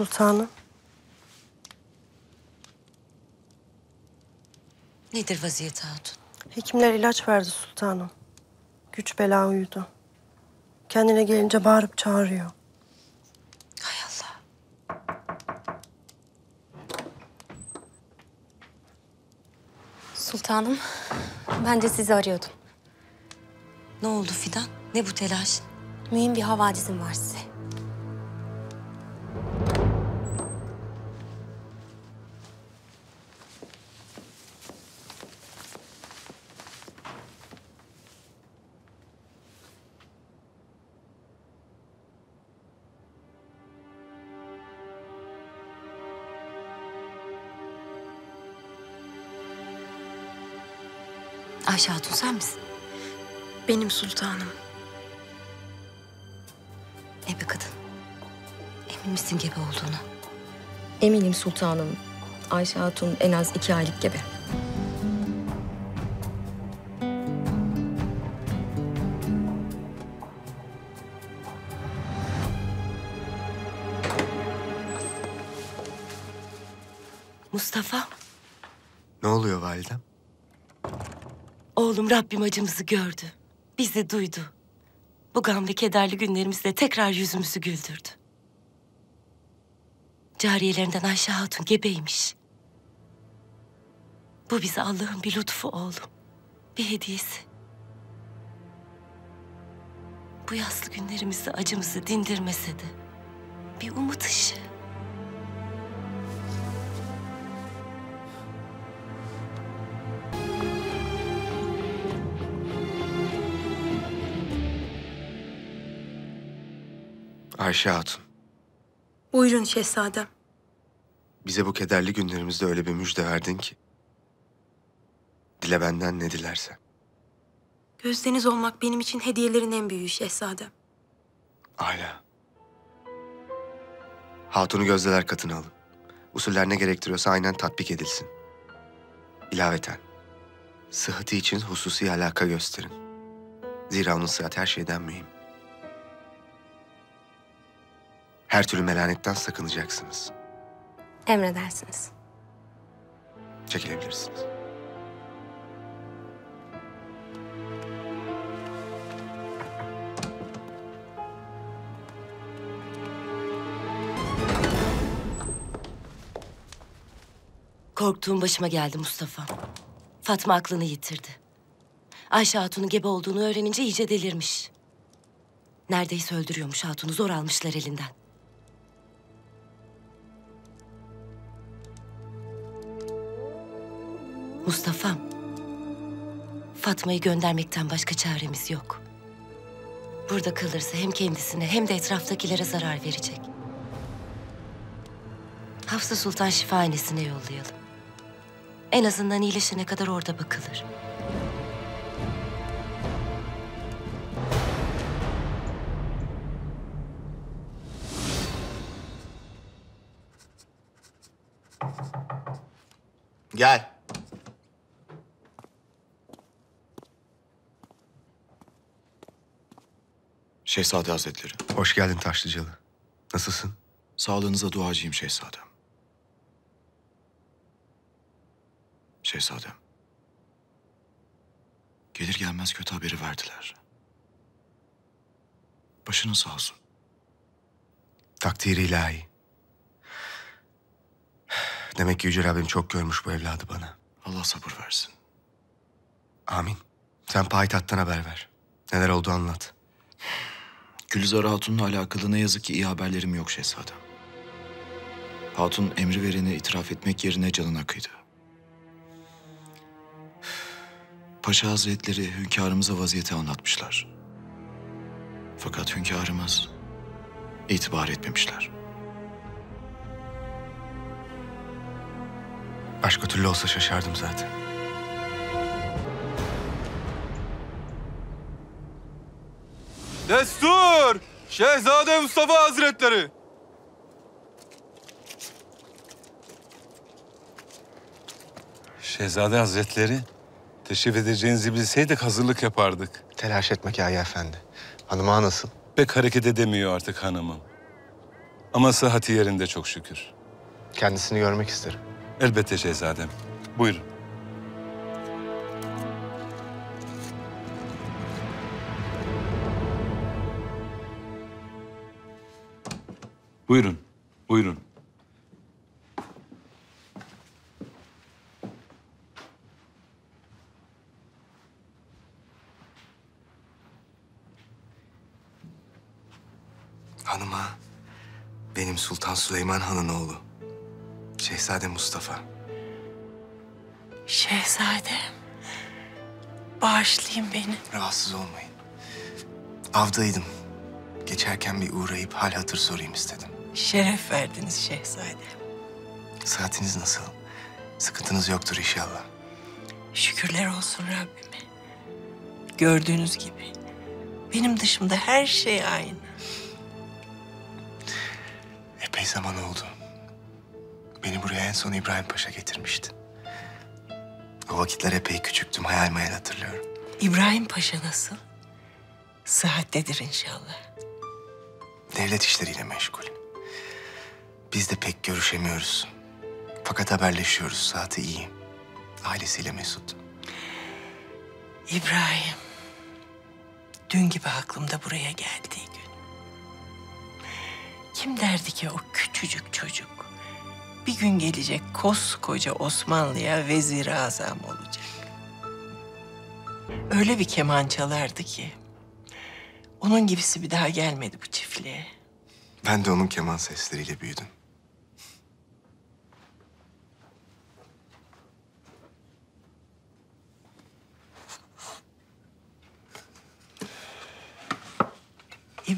Sultanım. Nedir vaziyeti hatun? Hekimler ilaç verdi sultanım. Güç bela uyudu. Kendine gelince bağırıp çağırıyor. Hay Allah. Sultanım, ben de sizi arıyordum. Ne oldu Fidan? Ne bu telaş? Mühim bir havadisim var size. Ayşe Hatun sen misin? Benim sultanım. Ebe kadın. Emin misin gebe olduğunu? Eminim sultanım. Ayşe Hatun en az iki aylık gebe. Rabbim acımızı gördü. Bizi duydu. Bu gam ve kederli günlerimizde tekrar yüzümüzü güldürdü. Cariyelerinden Ayşe Hatun gebeymiş. Bu bize Allah'ın bir lütfu oğlum. Bir hediyesi. Bu yaslı günlerimizde acımızı dindirmese de bir umut ışığı. Ayşe Hatun. Buyurun şehzadem. Bize bu kederli günlerimizde öyle bir müjde verdin ki. Dile benden ne dilersen. Gözdeniz olmak benim için hediyelerin en büyüğü şehzadem. Hala. Hatun'u gözdeler katına alın. Usuller ne gerektiriyorsa aynen tatbik edilsin. İlaveten. Sıhhati için hususi alaka gösterin. Zira onun sıhhati her şeyden mühim. Her türlü melanetten sakınacaksınız. Emredersiniz. Çekilebilirsiniz. Korktuğum başıma geldi Mustafa. Fatma aklını yitirdi. Ayşe Hatun'un gebe olduğunu öğrenince iyice delirmiş. Neredeyse öldürüyormuş Hatun'u zor almışlar elinden. Mustafa'm. Fatma'yı göndermekten başka çaremiz yok. Burada kalırsa hem kendisine hem de etraftakilere zarar verecek. Hafsa Sultan şifahanesine yollayalım. En azından iyileşene kadar orada bakılır. Gel. Şehzade Hazretleri, Hoş geldin Taşlıcalı. Nasılsın? sağlığınıza duacıyım şehzadem. Şehzadem. Gelir gelmez kötü haberi verdiler. Başınız sağ olsun. Takdiri ilahi. Demek ki Yüce Rabbim çok görmüş bu evladı bana. Allah sabır versin. Amin. Sen payitahttan haber ver. Neler oldu anlat. Gülizar Hatun'la alakalı ne yazık ki iyi haberlerim yok şehzadem. Hatun emri vereni itiraf etmek yerine canına kıydı. Paşa Hazretleri hünkârımıza vaziyeti anlatmışlar. Fakat hünkârımız itibar etmemişler. Başka türlü olsa şaşardım zaten. Destur! Şehzade Mustafa Hazretleri! Şehzade Hazretleri, teşrif edeceğinizi bilseydik hazırlık yapardık. Telaş etme Kaya Efendi. Hanıma nasıl? Pek hareket edemiyor artık hanımım. Ama sıhhati yerinde çok şükür. Kendisini görmek isterim. Elbette şehzadem. Buyurun. Buyurun, buyurun. Hanıma, benim Sultan Süleyman Han'ın oğlu. Şehzade Mustafa. Şehzadem. Bağışlayın beni. Rahatsız olmayın. Avdaydım. Geçerken bir uğrayıp hal hatır sorayım istedim. Şeref verdiniz şehzadem. Saatiniz nasıl? Sıkıntınız yoktur inşallah. Şükürler olsun Rabbime. Gördüğünüz gibi benim dışımda her şey aynı. Epey zaman oldu. Beni buraya en son İbrahim Paşa getirmişti. O vakitler epey küçüktüm, hayal meyal hatırlıyorum. İbrahim Paşa nasıl? Sıhhattedir inşallah. Devlet işleriyle meşgul. Biz de pek görüşemiyoruz. Fakat haberleşiyoruz, saati iyi. Ailesiyle mesut. İbrahim. Dün gibi aklımda buraya geldiği gün. Kim derdi ki o küçücük çocuk bir gün gelecek koskoca Osmanlı'ya vezir azam olacak. Öyle bir keman çalardı ki onun gibisi bir daha gelmedi bu çiftliğe. Ben de onun keman sesleriyle büyüdüm.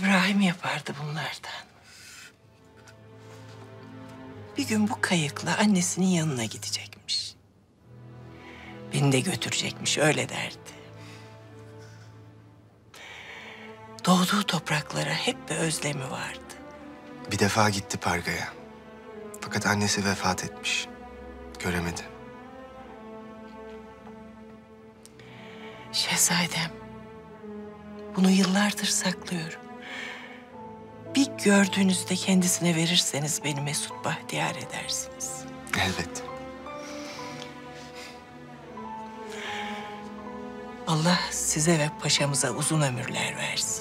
İbrahim yapardı bunlardan. Bir gün bu kayıkla annesinin yanına gidecekmiş. Beni de götürecekmiş öyle derdi. Doğduğu topraklara hep bir özlemi vardı. Bir defa gitti Parga'ya. Fakat annesi vefat etmiş. Göremedi. Şehzadem, bunu yıllardır saklıyorum. Bir gördüğünüzde kendisine verirseniz beni mesut bahtiyar edersiniz. Elbette. Allah size ve paşamıza uzun ömürler versin.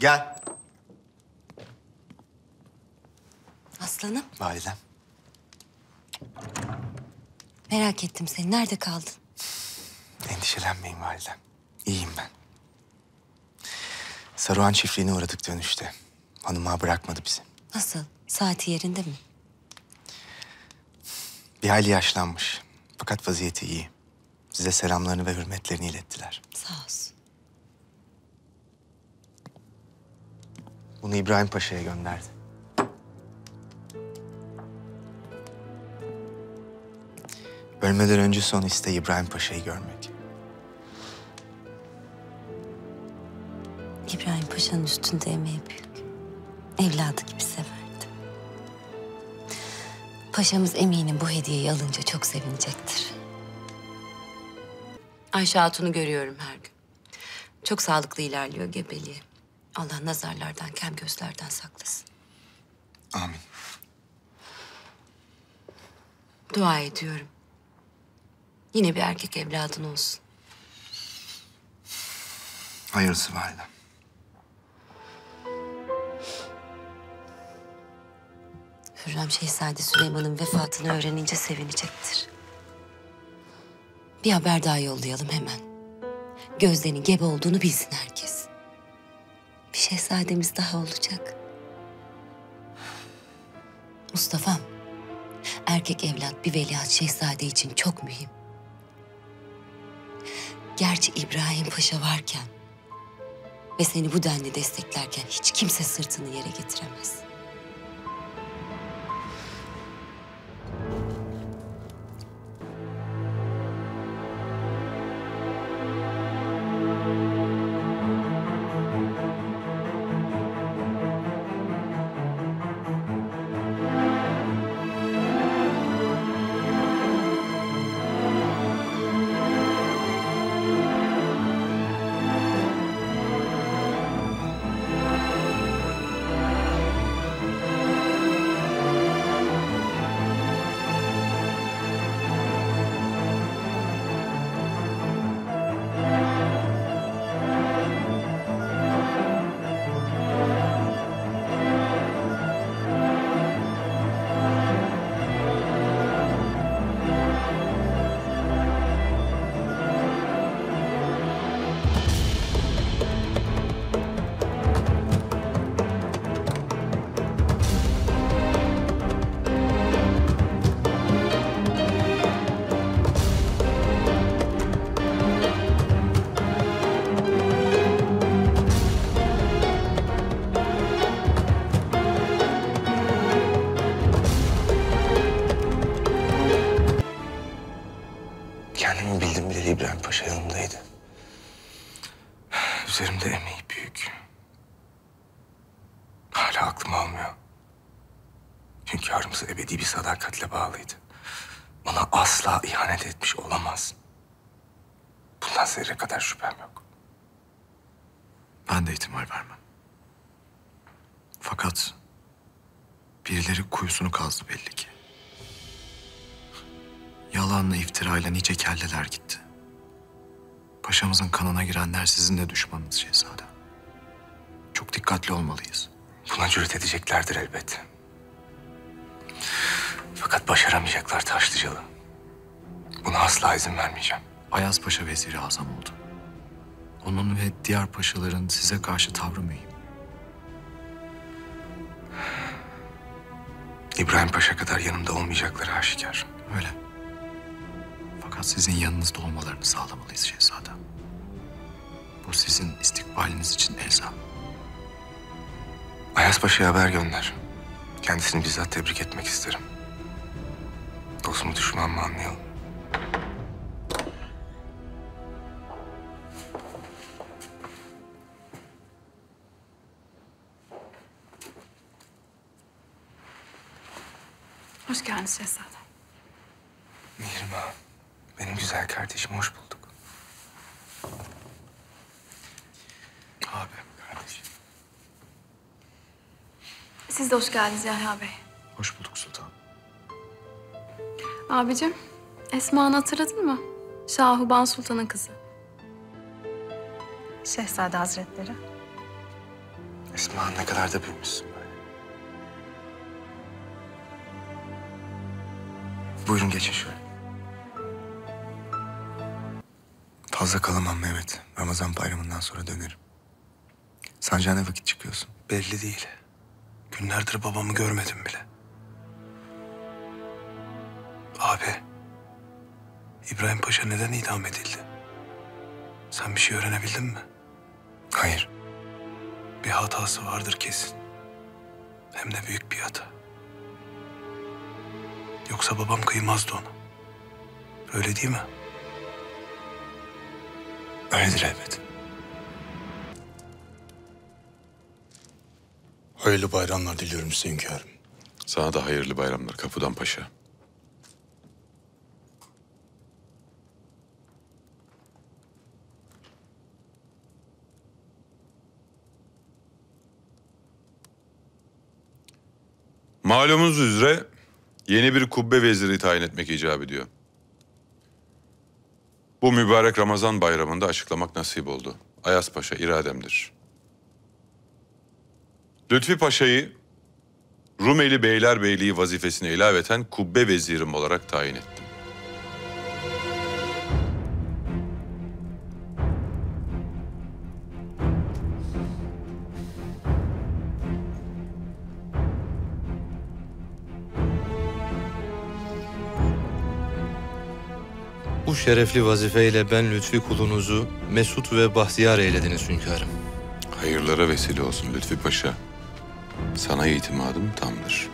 Gel. Aslanım Validem. merak ettim seni. Nerede kaldın? Endişelenmeyin validem. İyiyim ben. Saruhan çiftliğine uğradık dönüşte. Hanıma bırakmadı bizi. Nasıl? Saati yerinde mi? Bir hayli yaşlanmış. Fakat vaziyeti iyi. Size selamlarını ve hürmetlerini ilettiler. Sağ olsun. Bunu İbrahim Paşa'ya gönderdi. Ölmeden önce son isteği İbrahim Paşa'yı görmek. İbrahim Paşa'nın üstünde emeği büyük. Evladı gibi severdi. Paşamız eminim bu hediyeyi alınca çok sevinecektir. Ayşe Hatun'u görüyorum her gün. Çok sağlıklı ilerliyor gebeliği. Allah nazarlardan, kem gözlerden saklasın. Amin. Dua ediyorum. Yine bir erkek evladın olsun. Hayırlısı validem. Hürrem Şehzade Süleyman'ın vefatını öğrenince sevinecektir. Bir haber daha yollayalım hemen. Gözde'nin gebe olduğunu bilsin herkes. Bir şehzademiz daha olacak. Mustafa'm, erkek evlat bir veliaht şehzade için çok mühim. Gerçi İbrahim Paşa varken ve seni bu denli desteklerken hiç kimse sırtını yere getiremez. Ben de ihtimal vermem. Fakat birileri kuyusunu kazdı belli ki. Yalanla iftirayla nice kelleler gitti. Paşamızın kanına girenler sizin de düşmanınız şehzadem. Çok dikkatli olmalıyız. Buna cüret edeceklerdir elbet. Fakat başaramayacaklar Taşlıcalı. Buna asla izin vermeyeceğim. Ayaz Paşa veziri azam oldu. Onun ve diğer paşaların size karşı tavrı mühim. İbrahim Paşa kadar yanımda olmayacakları aşikar. Öyle. Fakat sizin yanınızda olmalarını sağlamalıyız şehzadem. Bu sizin istikbaliniz için elzem. Ayas Paşa'ya haber gönder. Kendisini bizzat tebrik etmek isterim. Dost mu düşman mı anlayalım. Hoş geldiniz şehzadem. Mihrimah, benim güzel kardeşim hoş bulduk. Abi, kardeşim. Siz de hoş geldiniz Yahya Bey. Hoş bulduk sultanım. Abicim, Esma'nı hatırladın mı? Şahuban Sultan'ın kızı. Şehzade Hazretleri. Esma ne kadar da büyümüşsün Buyurun geçin şöyle. Fazla kalamam Mehmet. Ramazan bayramından sonra dönerim. Sancağa ne vakit çıkıyorsun? Belli değil. Günlerdir babamı görmedim bile. Abi, İbrahim Paşa neden idam edildi? Sen bir şey öğrenebildin mi? Hayır. Bir hatası vardır kesin. Hem de büyük bir hata. Yoksa babam kıymazdı ona. Öyle değil mi? Öyledir elbet. Hayırlı bayramlar diliyorum size hünkârım. Sana da hayırlı bayramlar Kapıdan Paşa. Malumunuz üzere yeni bir kubbe veziri tayin etmek icap ediyor. Bu mübarek Ramazan bayramında açıklamak nasip oldu. Ayas Paşa irademdir. Lütfi Paşa'yı Rumeli Beylerbeyliği vazifesine ilaveten kubbe vezirim olarak tayin ettim. Şerefli vazifeyle ben Lütfi kulunuzu mesut ve bahtiyar eylediniz hünkârım. Hayırlara vesile olsun Lütfi Paşa. Sana itimadım tamdır.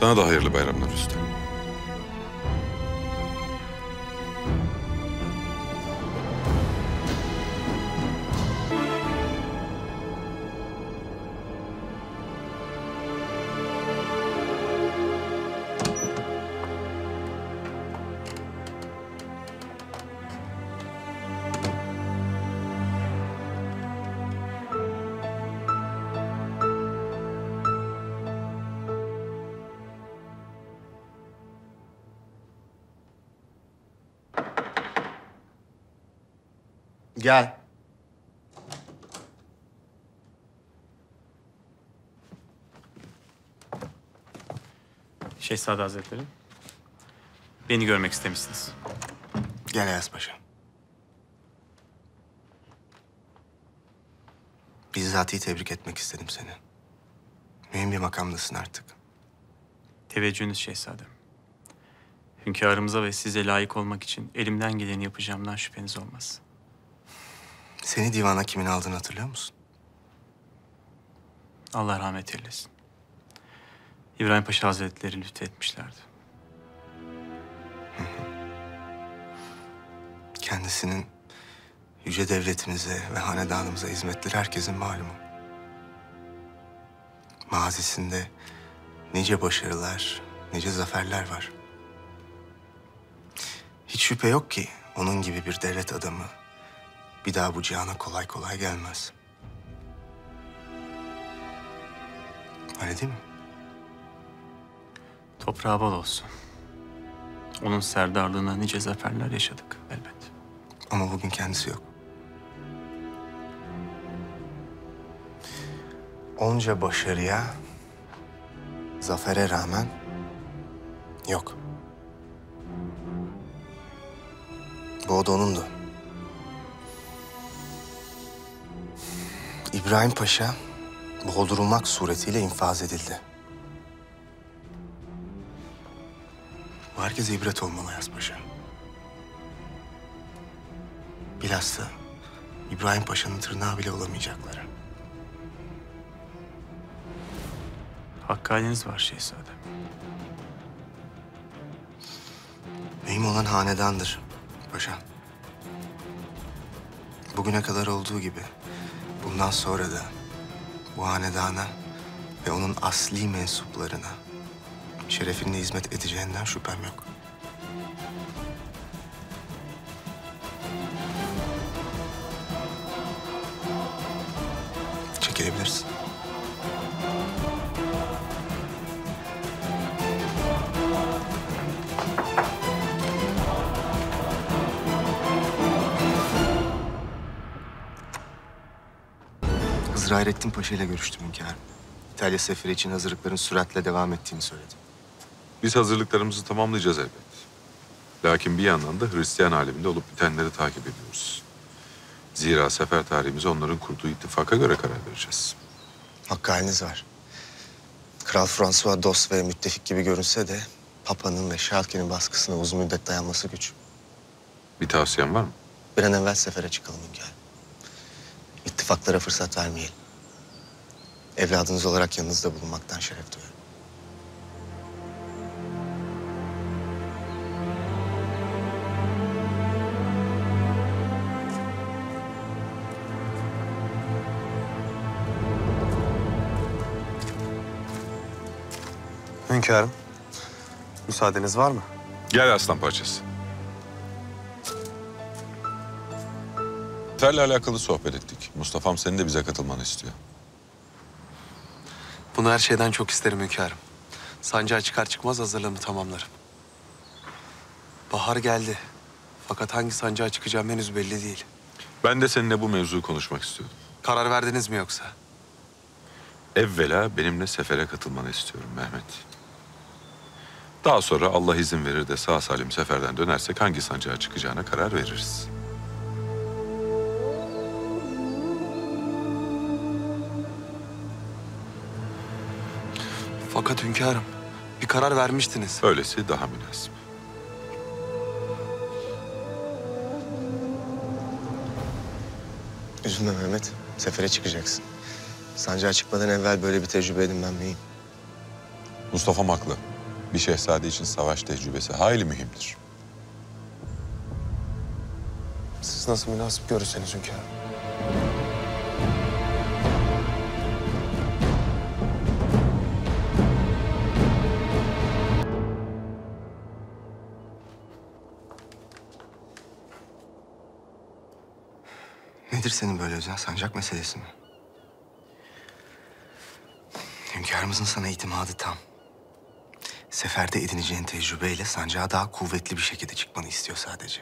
Sana da hayırlı bayramlar Rüstem. Gel. Şehzade Hazretleri. Beni görmek istemişsiniz. Gel Ayas Paşa. Bizzatihi tebrik etmek istedim seni. Mühim bir makamdasın artık. Teveccühünüz şehzadem. Hünkârımıza ve size layık olmak için elimden geleni yapacağımdan şüpheniz olmaz. Seni divana kimin aldığını hatırlıyor musun? Allah rahmet eylesin. İbrahim Paşa Hazretleri lütfetmişlerdi. Kendisinin yüce devletimize ve hanedanımıza hizmetleri herkesin malumu. Mazisinde nice başarılar, nice zaferler var. Hiç şüphe yok ki onun gibi bir devlet adamı bir daha bu cihana kolay kolay gelmez. Öyle değil mi? Toprağı bol olsun. Onun serdarlığına nice zaferler yaşadık elbet. Ama bugün kendisi yok. Onca başarıya, zafere rağmen yok. Bu oda onundu. İbrahim Paşa boğdurulmak suretiyle infaz edildi. Bu herkese ibret olmalı Ayas Paşa. Bilhassa İbrahim Paşa'nın tırnağı bile olamayacakları. Hakkani'niz var şehzadem. Mühim olan hanedandır paşa. Bugüne kadar olduğu gibi bundan sonra da bu hanedana ve onun asli mensuplarına şerefinle hizmet edeceğinden şüphem yok. Çekilebilirsin. Hızır Hayrettin Paşa ile görüştüm hünkârım. İtalya seferi için hazırlıkların süratle devam ettiğini söyledi. Biz hazırlıklarımızı tamamlayacağız elbet. Lakin bir yandan da Hristiyan aleminde olup bitenleri takip ediyoruz. Zira sefer tarihimize onların kurduğu ittifaka göre karar vereceğiz. Hakkı haliniz var. Kral François dost ve müttefik gibi görünse de Papa'nın ve Şalke'nin baskısına uzun müddet dayanması güç. Bir tavsiyen var mı? Bir an evvel sefere çıkalım hünkârım. İttifaklara fırsat vermeyelim. Evladınız olarak yanınızda bulunmaktan şeref duyarım. Hünkârım, müsaadeniz var mı? Gel aslan parçası. Seferle alakalı sohbet ettik. Mustafa'm senin de bize katılmanı istiyor. Bunu her şeyden çok isterim hünkârım. Sancağa çıkar çıkmaz hazırlığımı tamamlarım. Bahar geldi. Fakat hangi sancağa çıkacağım henüz belli değil. Ben de seninle bu mevzuyu konuşmak istiyordum. Karar verdiniz mi yoksa? Evvela benimle sefere katılmanı istiyorum Mehmet. Daha sonra Allah izin verir de sağ salim seferden dönersek hangi sancağa çıkacağına karar veririz. Fakat hünkârım, bir karar vermiştiniz. Öylesi daha münasip. Üzülme Mehmet. Sefere çıkacaksın. Sancağa çıkmadan evvel böyle bir tecrübe edinmem mühim. Mustafa'm haklı. Bir şehzade için savaş tecrübesi hayli mühimdir. Siz nasıl münasip görürseniz hünkârım. Senin böyle özel sancak meselesi mi? Hünkârımızın sana itimadı tam. Seferde edineceğin tecrübeyle sancağa daha kuvvetli bir şekilde çıkmanı istiyor sadece.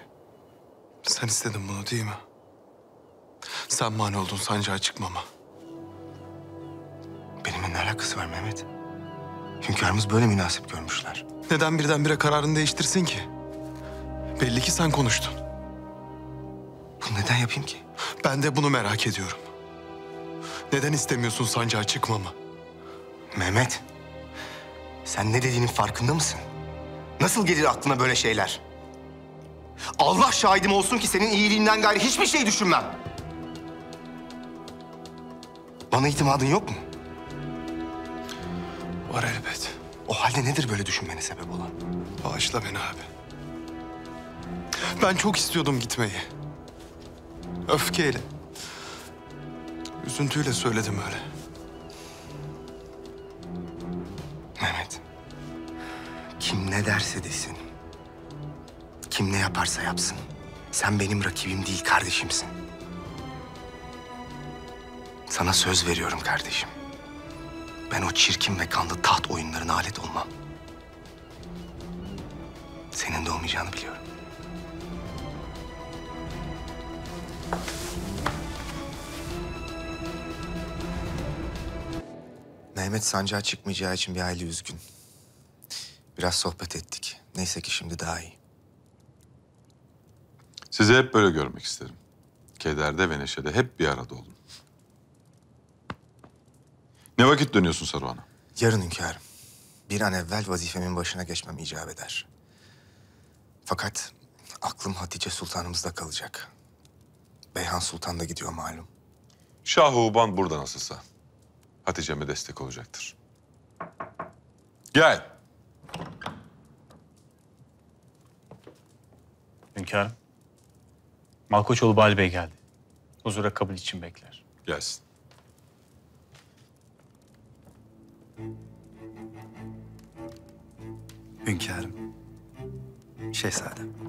Sen istedin bunu değil mi? Sen mani oldun sancağa çıkmama. Benimle ne alakası var Mehmet? Hünkârımız böyle münasip görmüşler. Neden birdenbire kararını değiştirsin ki? Belli ki sen konuştun. Bunu neden yapayım ki? Ben de bunu merak ediyorum. Neden istemiyorsun sancağa çıkmamı? Mehmet, sen ne dediğinin farkında mısın? Nasıl gelir aklına böyle şeyler? Allah şahidim olsun ki senin iyiliğinden gayrı hiçbir şey düşünmem. Bana itimadın yok mu? Var elbet. O halde nedir böyle düşünmene sebep olan? Bağışla beni abi. Ben çok istiyordum gitmeyi. Öfkeyle. Üzüntüyle söyledim öyle. Mehmet, kim ne derse desin, kim ne yaparsa yapsın, sen benim rakibim değil kardeşimsin. Sana söz veriyorum kardeşim. Ben o çirkin ve kanlı taht oyunlarına alet olmam. Senin de olmayacağını biliyorum. Mehmet sancağa çıkmayacağı için bir hayli üzgün. Biraz sohbet ettik. Neyse ki şimdi daha iyi. Sizi hep böyle görmek isterim. Kederde ve neşede hep bir arada olun. Ne vakit dönüyorsun Saruhan'a? Yarın hünkârım. Bir an evvel vazifemin başına geçmem icap eder. Fakat aklım Hatice Sultanımızda kalacak. Beyhan Sultan da gidiyor malum. Şah Uban burada nasılsa. Hatice'me destek olacaktır. Gel. Hünkârım. Malkoçoğlu Bali Bey geldi. Huzura kabul için bekler. Gelsin. Hünkârım. Şehzadem.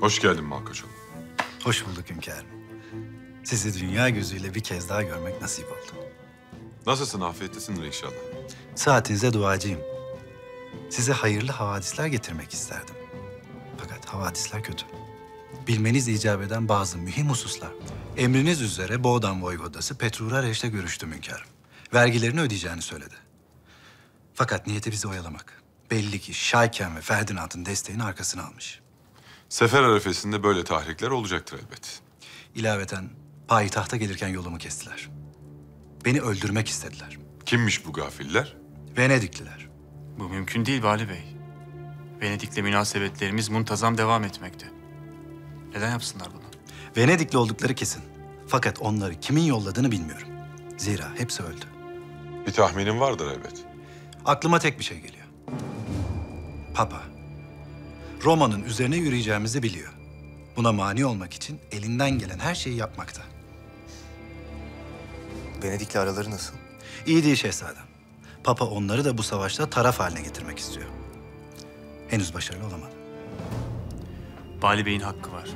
Hoş geldin Malkoçoğlu. Hoş bulduk hünkârım. Sizi dünya gözüyle bir kez daha görmek nasip oldu. Nasılsın? Afiyettesindir inşallah. Saatinize duacıyım. Size hayırlı havadisler getirmek isterdim. Fakat havadisler kötü. Bilmeniz icap eden bazı mühim hususlar. Emriniz üzere Boğdan Voyvodası Petrura Reş'le görüştüm hünkârım. Vergilerini ödeyeceğini söyledi. Fakat niyeti bizi oyalamak. Belli ki Şayken ve Ferdinand'ın desteğini arkasına almış. Sefer arefesinde böyle tahrikler olacaktır elbet. İlaveten payitahta gelirken yolumu kestiler. Beni öldürmek istediler. Kimmiş bu gafiller? Venedikliler. Bu mümkün değil Vali Bey. Venedik'le münasebetlerimiz muntazam devam etmekte. Neden yapsınlar bunu? Venedikli oldukları kesin. Fakat onları kimin yolladığını bilmiyorum. Zira hepsi öldü. Bir tahminin vardır elbet. Aklıma tek bir şey geliyor. Papa. Roma'nın üzerine yürüyeceğimizi biliyor. Buna mani olmak için elinden gelen her şeyi yapmakta. Venedik'le araları nasıl? İyi değil şehzadem. Papa onları da bu savaşta taraf haline getirmek istiyor. Henüz başarılı olamadı. Bali Bey'in hakkı var.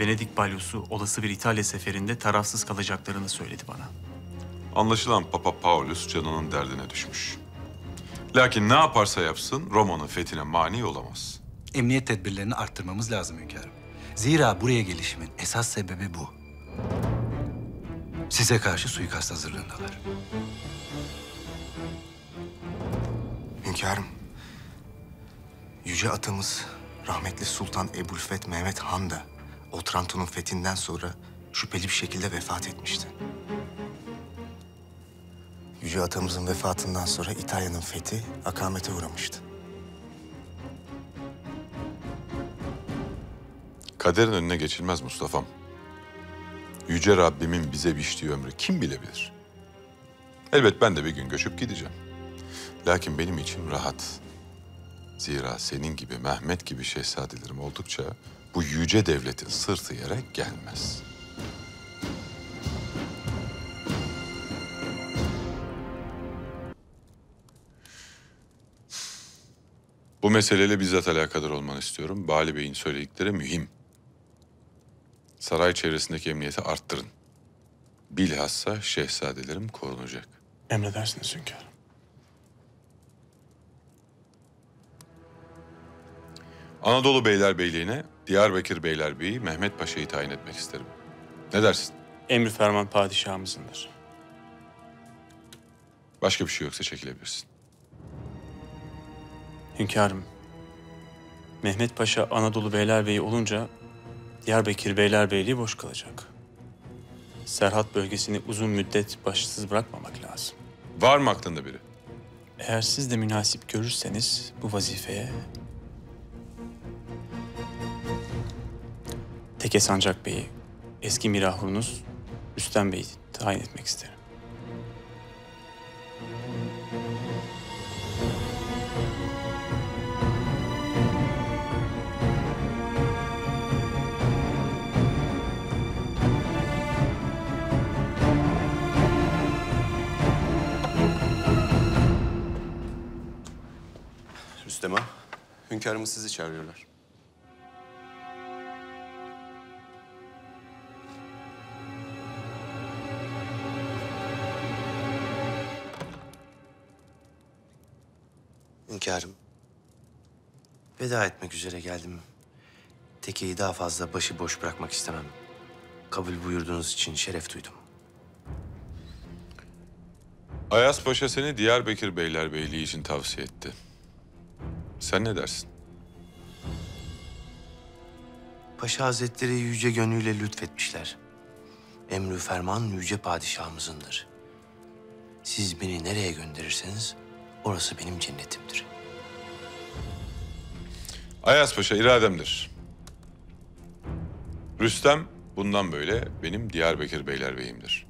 Venedik balyosu olası bir İtalya seferinde tarafsız kalacaklarını söyledi bana. Anlaşılan Papa Paulus canının derdine düşmüş. Lakin ne yaparsa yapsın Roma'nın fethine mani olamaz. Emniyet tedbirlerini arttırmamız lazım hünkârım. Zira buraya gelişimin esas sebebi bu. Size karşı suikast hazırlığındalar. Hünkârım, yüce atamız rahmetli Sultan Ebu'l-Feth Mehmet Han da Otranto'nun fethinden sonra şüpheli bir şekilde vefat etmişti. Yüce atamızın vefatından sonra İtalya'nın fethi akamete uğramıştı. Kaderin önüne geçilmez Mustafa'm. Yüce Rabbimin bize biçtiği ömrü kim bilebilir? Elbet ben de bir gün göçüp gideceğim. Lakin benim içim rahat. Zira senin gibi Mehmet gibi şehzadelerim oldukça bu yüce devletin sırtı yere gelmez. Bu meseleyle bizzat alakadar olmanı istiyorum. Bali Bey'in söyledikleri mühim saray çevresindeki emniyeti arttırın. Bilhassa şehzadelerim korunacak. Emredersiniz hünkârım. Anadolu Beylerbeyliğine Diyarbakır Beylerbeyi Mehmet Paşa'yı tayin etmek isterim. Ne dersin? Emri ferman padişahımızındır. Başka bir şey yoksa çekilebilirsin. Hünkârım, Mehmet Paşa Anadolu Beylerbeyi olunca Diyarbakır Beylerbeyliği boş kalacak. Serhat bölgesini uzun müddet başsız bırakmamak lazım. Var mı aklında biri? Eğer siz de münasip görürseniz bu vazifeye... Teke Sancak Bey'i, eski mirahurunuz Rüstem Bey'i tayin etmek isterim. Hünkârımız sizi çağırıyorlar. Hünkârım. Veda etmek üzere geldim. Tekeyi daha fazla başıboş bırakmak istemem. Kabul buyurduğunuz için şeref duydum. Ayas Paşa seni Diyarbakır Beylerbeyliği için tavsiye etti. Sen ne dersin? Paşa Hazretleri yüce gönlüyle lütfetmişler. Emrü ferman yüce padişahımızındır. Siz beni nereye gönderirseniz orası benim cennetimdir. Ayas Paşa irademdir. Rüstem bundan böyle benim Diyarbakır Beylerbeyimdir.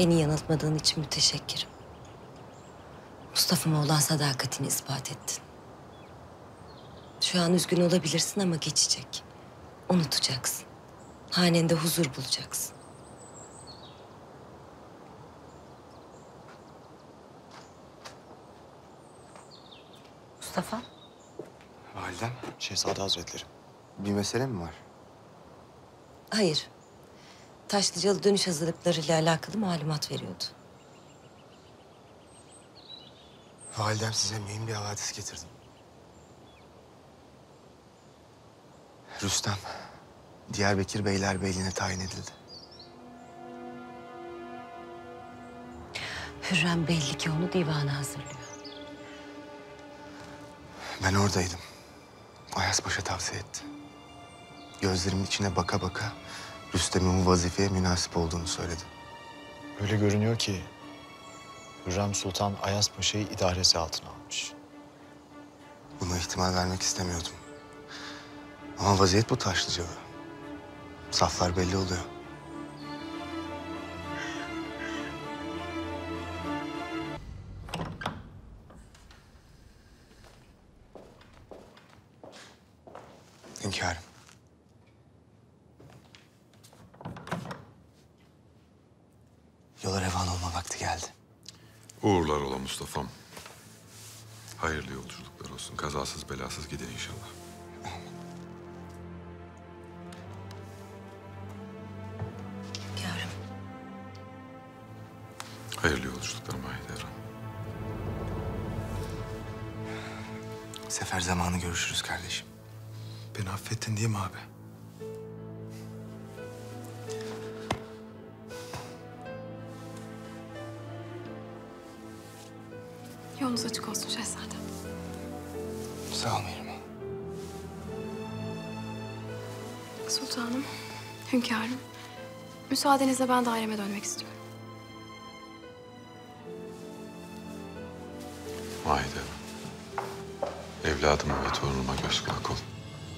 Beni yanıltmadığın için müteşekkirim. Mustafa'ma olan sadakatini ispat ettin. Şu an üzgün olabilirsin ama geçecek. Unutacaksın. Hanende huzur bulacaksın. Mustafa, Validem, Şehzade Hazretleri. Bir mesele mi var? hayır. Taşlıcalı dönüş hazırlıklarıyla alakalı malumat veriyordu. Validem size mühim bir havadis getirdim. Rüstem, Diyarbakır Beylerbeyliğine tayin edildi. Hürrem belli ki onu divana hazırlıyor. Ben oradaydım. Ayas Paşa tavsiye etti. Gözlerimin içine baka baka Rüstem'in bu vazifeye münasip olduğunu söyledi. Öyle görünüyor ki Hürrem Sultan Ayas Paşa'yı idaresi altına almış. Buna ihtimal vermek istemiyordum. Ama vaziyet bu Taşlıcalı. Saflar belli oluyor. Hünkârım. Uğurlar ola Mustafa'm. Hayırlı yolculuklar olsun. Kazasız belasız gidin inşallah. Hünkârım. Hayırlı yolculuklar Mahidevran. Sefer zamanı görüşürüz kardeşim. Beni affettin değil mi abi? Yolunuz açık olsun şehzadem. Sağ ol Mihrimah. Sultanım, hünkârım. Müsaadenizle ben daireme dönmek istiyorum. Mahidevran. Evladıma ve torunuma göz kulak ol.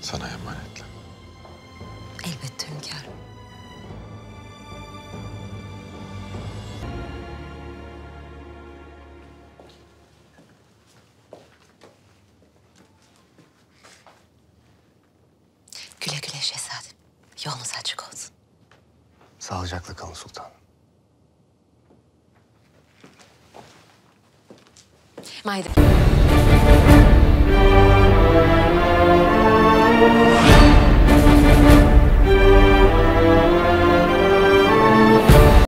Sana emanetle. Elbette hünkârım.